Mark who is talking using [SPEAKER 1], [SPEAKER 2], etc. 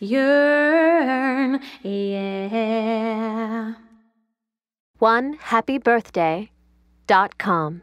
[SPEAKER 1] yearn, yeah.
[SPEAKER 2] One happy birthday dot com.